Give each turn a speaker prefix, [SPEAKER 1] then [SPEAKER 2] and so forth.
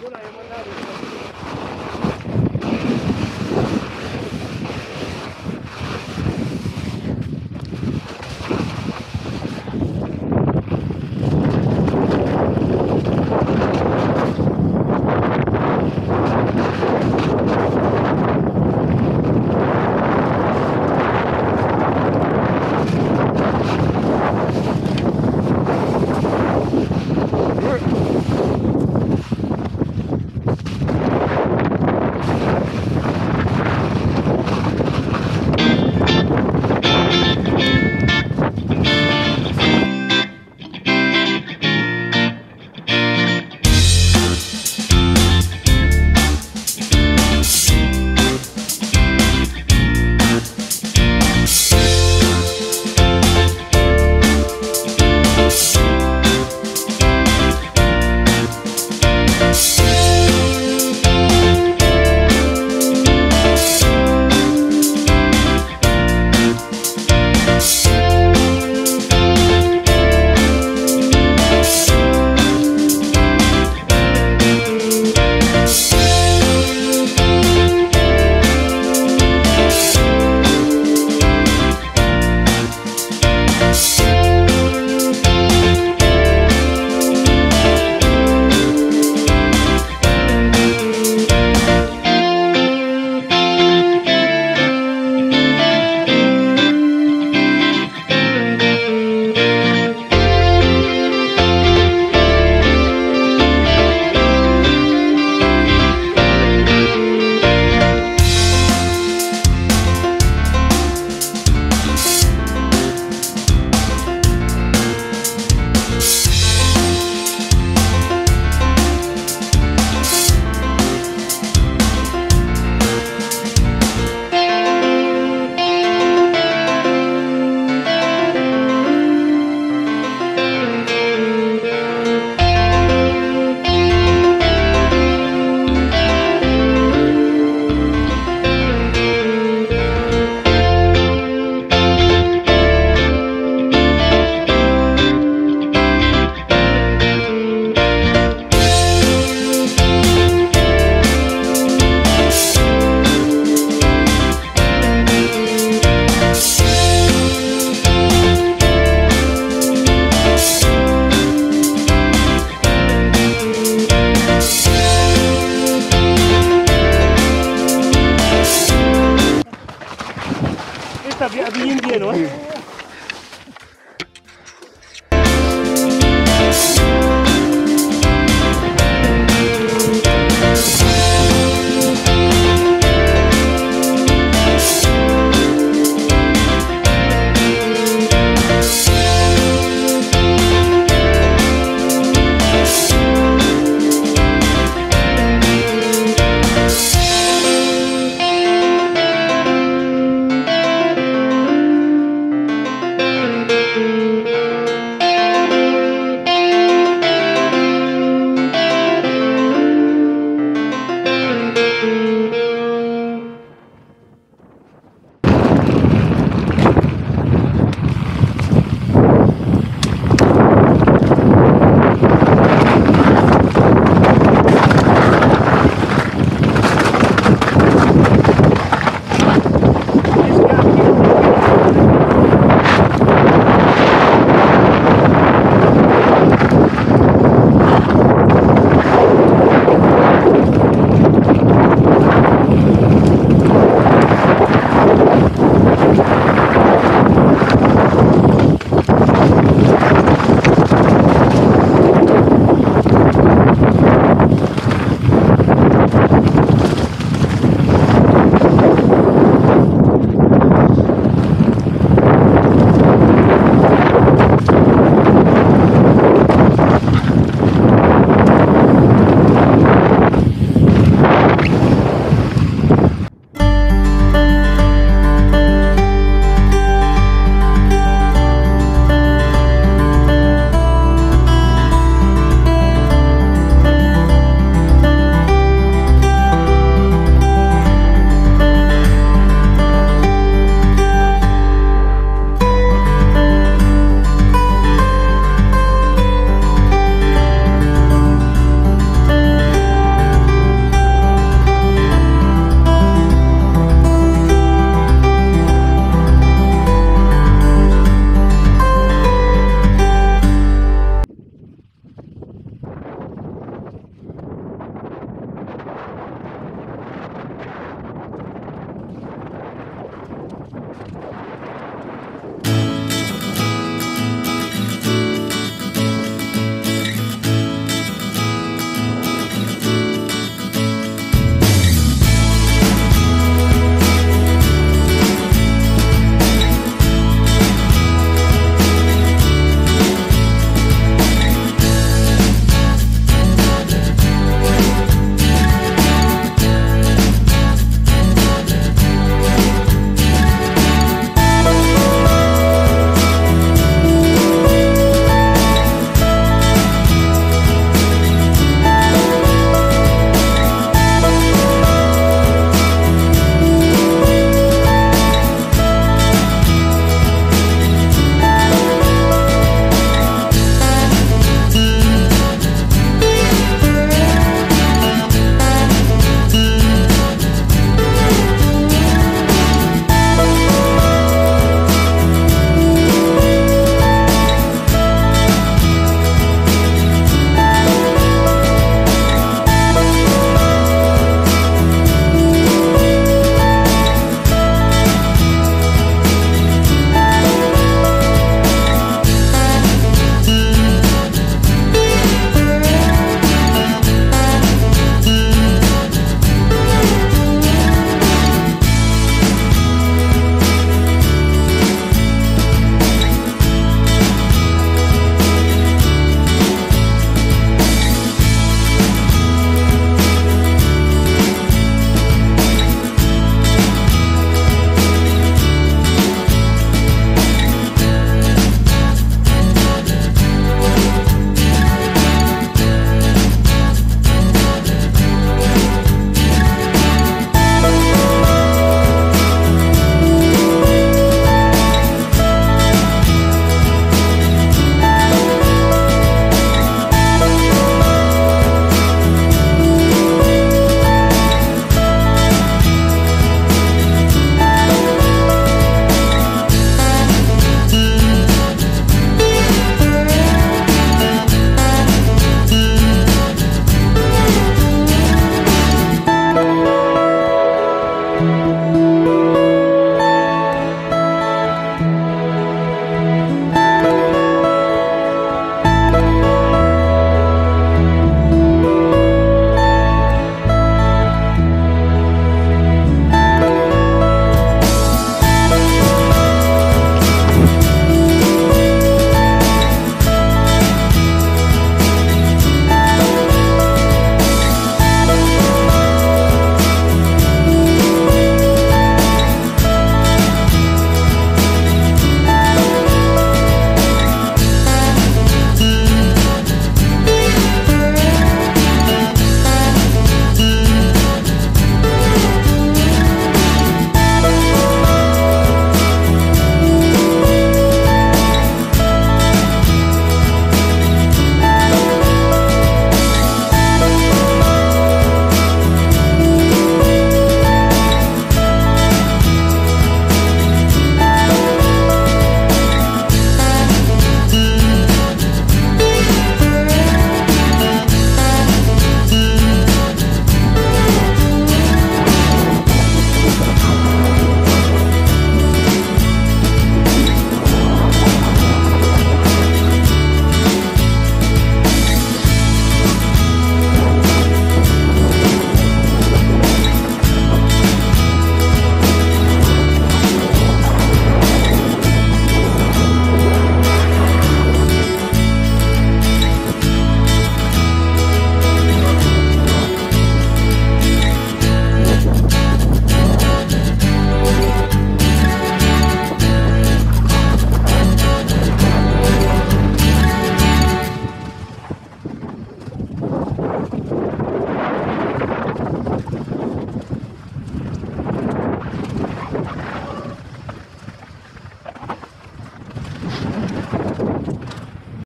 [SPEAKER 1] 过来，慢慢来。अभी अभी इंडियन हो